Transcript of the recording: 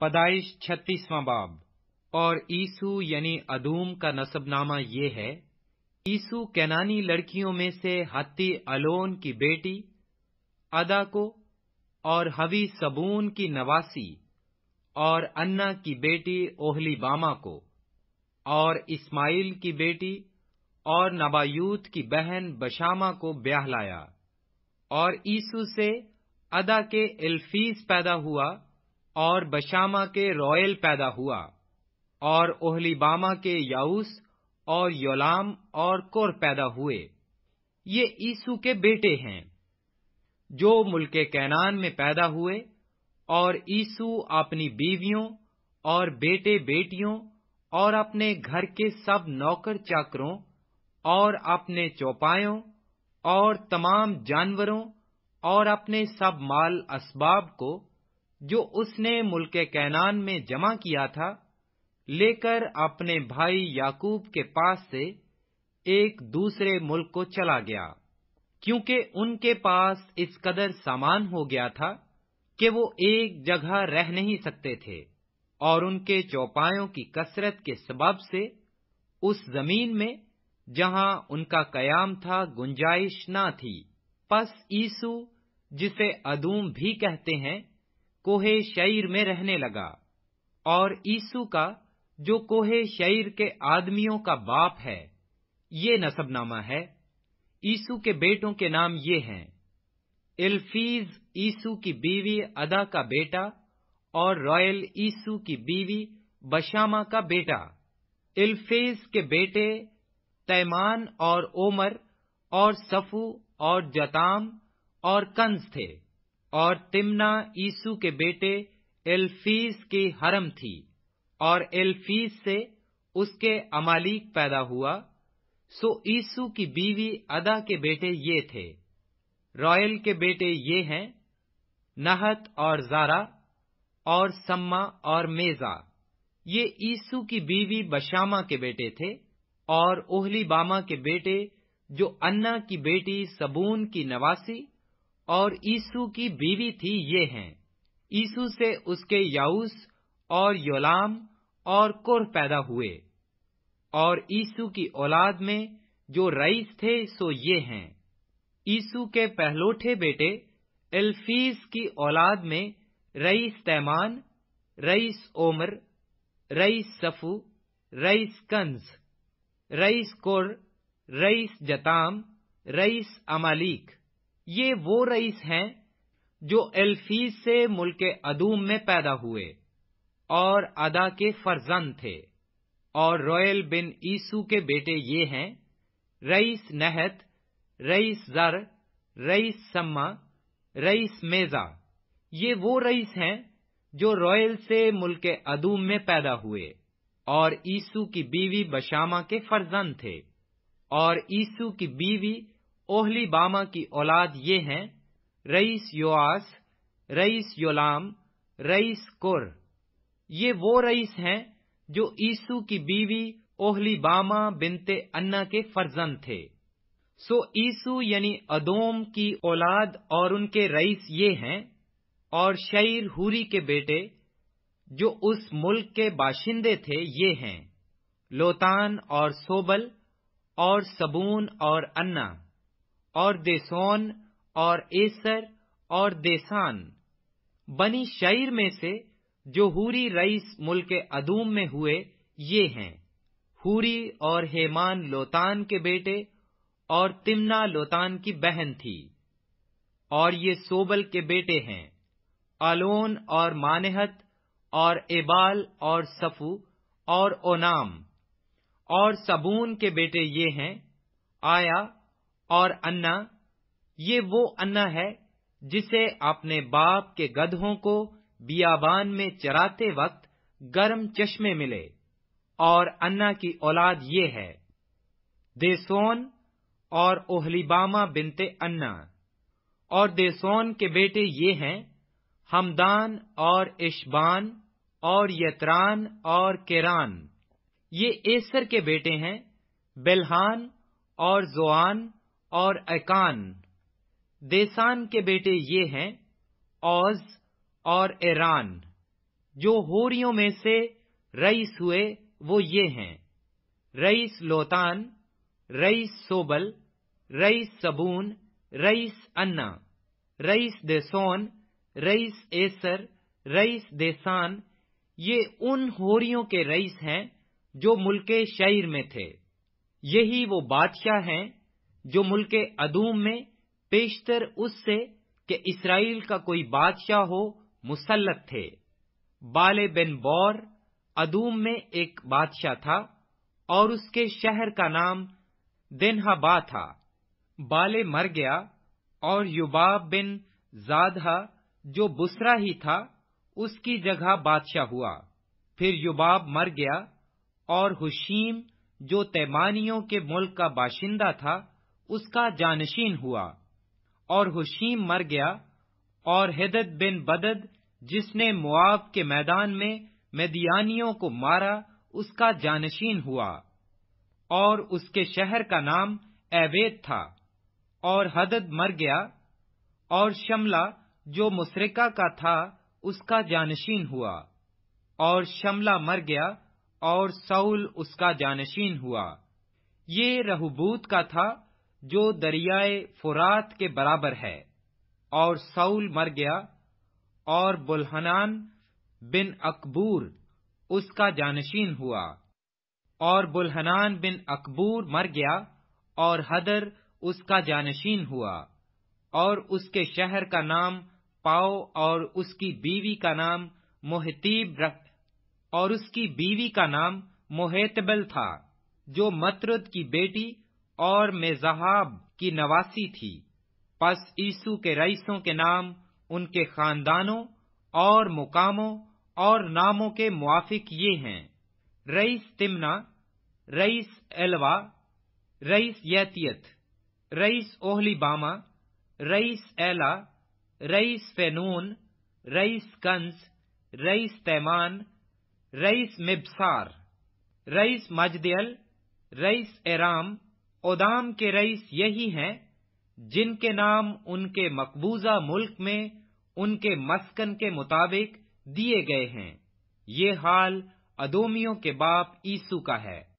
پیدائش چھتیسواں باب۔ اور عیسو یعنی ادوم کا نصب نامہ یہ ہے، عیسو کینانی لڑکیوں میں سے ہتی الون کی بیٹی، ادا کو، اور ہوی سبون کی نواسی، اور انا کی بیٹی اوہلی باما کو، اور اسماعیل کی بیٹی، اور نبایوت کی بہن بشاما کو بیاہ لایا۔ اور عیسو سے ادا کے الفیز پیدا ہوا اور بشاما کے رویل پیدا ہوا، اور اوہلی باما کے یاؤس اور یولام اور کور پیدا ہوئے۔ یہ عیسو کے بیٹے ہیں، جو ملک کینان میں پیدا ہوئے، اور عیسو اپنی بیویوں اور بیٹے بیٹیوں اور اپنے گھر کے سب نوکر چاکروں اور اپنے چوپایوں اور تمام جانوروں اور اپنے سب مال اسباب کو جو اس نے ملک کینان میں جمع کیا تھا، لے کر اپنے بھائی یعقوب کے پاس سے ایک دوسرے ملک کو چلا گیا۔ کیونکہ ان کے پاس اس قدر سامان ہو گیا تھا کہ وہ ایک جگہ رہ نہیں سکتے تھے، اور ان کے چوپایوں کی کثرت کے سبب سے اس زمین میں جہاں ان کا قیام تھا گنجائش نہ تھی۔ پس عیسو، جسے ادوم بھی کہتے ہیں کوہ شعر میں رہنے لگا اور عیسو کا، جو کوہ شعر کے آدمیوں کا باپ ہے، یہ نصب نامہ ہے۔ عیسو کے بیٹوں کے نام یہ ہیں۔ الفیز عیسو کی بیوی ادا کا بیٹا اور رائل عیسو کی بیوی بشاما کا بیٹا۔ الفیز کے بیٹے تیمان اور عمر اور سفو اور جتام اور کنز تھے۔ اور تمنا عیسو کے بیٹے الفیز کی حرم تھی اور الفیز سے اس کے امالیک پیدا ہوا۔ سو عیسو کی بیوی ادا کے بیٹے یہ تھے۔ رائل کے بیٹے یہ ہیں، نہت اور زارا اور سما اور میزا۔ یہ عیسو کی بیوی بشاما کے بیٹے تھے اور اوہلی باما کے بیٹے جو انا کی بیٹی سبون کی نواسی اور عیسو کی بیوی تھی یہ ہیں۔ عیسو سے اس کے یاؤس اور یولام اور کور پیدا ہوئے۔ اور عیسو کی اولاد میں جو رئیس تھے سو یہ ہیں۔ عیسو کے پہلوٹے بیٹے الفیز کی اولاد میں رئیس تیمان، رئیس عمر، رئیس سفو رئیس کنز، رئیس کور رئیس جتام، رئیس امالیک۔ یہ وہ رئیس ہیں جو الفیز سے ملک ادوم میں پیدا ہوئے اور ادا کے فرزند تھے اور رویل بن عیسو کے بیٹے یہ ہیں، رئیس نہت، رئیس زر، رئیس سما، رئیس میزا۔ یہ وہ رئیس ہیں جو رویل سے ملک ادوم میں پیدا ہوئے اور عیسو کی بیوی بشاما کے فرزند تھے اور عیسو کی بیوی اوہلی باما کی اولاد یہ ہیں، رئیس یواس رئیس یولام، رئیس کور۔ یہ وہ رئیس ہیں جو عیسو کی بیوی اوہلی باما بنتے انا کے فرزند تھے۔ سو عیسو یعنی ادوم کی اولاد اور ان کے رئیس یہ ہیں اور شعر ہوری کے بیٹے جو اس ملک کے باشندے تھے یہ ہیں، لوتان اور سوبل اور سبون اور انا۔ اور دیسون اور ایسر اور دیسان بنی شعر میں سے جو ہوری رئیس ملک ادوم میں ہوئے، یہ ہیں۔ ہوری اور ہیمان لوتان کے بیٹے اور تمنا لوتان کی بہن تھی۔ اور یہ سوبل کے بیٹے ہیں۔ آلون اور مانہت اور ایبال اور سفو اور اونام۔ اور سبون کے بیٹے یہ ہیں۔ آیا اور انا، یہ وہ انا ہے جسے اپنے باپ کے گدھوں کو بیابان میں چراتے وقت گرم چشمے ملے۔ اور انا کی اولاد یہ ہے، دیسون اور اوہلی باما بنتے انا۔ اور دیسون کے بیٹے یہ ہیں، ہمدان اور اشبان اور یتران اور کیران۔ یہ ایسر کے بیٹے ہیں بلحان اور زوان۔ اور اکان دیسان کے بیٹے یہ ہیں، اوز اور ایران۔ جو ہوریوں میں سے رئیس ہوئے وہ یہ ہیں۔ رئیس لوتان، رئیس سوبل، رئیس سبون، رئیس انا۔ رئیس دیسون، رئیس ایسر، رئیس دیسان۔ یہ ان ہوریوں کے رئیس ہیں جو ملک شعر میں تھے۔ یہی وہ بادشاہ ہیں جو ملک ادوم میں پیشتر اس سے کہ اسرائیل کا کوئی بادشاہ ہو، مسلط تھے۔ بال بن بور ادوم میں ایک بادشاہ تھا اور اس کے شہر کا نام دنہا با تھا۔ بالے مر گیا اور یوباب بن زادہ جو بسرا ہی تھا، اس کی جگہ بادشاہ ہوا۔ پھر یوباب مر گیا اور حشیم جو تیمانیوں کے ملک کا باشندہ تھا اس کا جانشین ہوا اور حشیم مر گیا اور حدت بن بدد جس نے مواب کے میدان میں میدیانیوں کو مارا، اس کا جانشین ہوا اور اس کے شہر کا نام ایوید تھا اور حدد مر گیا اور شملہ جو مسرکہ کا تھا، اس کا جانشین ہوا اور شملہ مر گیا اور سول اس کا جانشین ہوا۔ یہ رہبوت کا تھا جو دریائے فرات کے برابر ہے۔ اور سول مر گیا اور بلحنان بن اکبور اس کا جانشین ہوا۔ اور بلحنان بن اکبور مر گیا اور حدر اس کا جانشین ہوا۔ اور اس کے شہر کا نام پاؤ اور اس کی بیوی کا نام محتیب رکھ، اور اس کی بیوی کا نام محتبل تھا، جو مترد کی بیٹی اور میزہاب کی نواسی تھی۔ پس عیسو کے رئیسوں کے نام، ان کے خاندانوں اور مقاموں اور ناموں کے موافق یہ ہیں۔ رئیس تمنا، رئیس ایلوا، رئیس یتیت، رئیس اوہلی باما رئیس ایلا، رئیس فینون، رئیس کنز، رئیس تیمان، رئیس مبسار رئیس مجدیل، رئیس ارام ادام کے رئیس یہی ہیں جن کے نام ان کے مقبوضہ ملک میں ان کے مسکن کے مطابق دیے گئے ہیں۔ یہ حال ادومیوں کے باپ عیسو کا ہے۔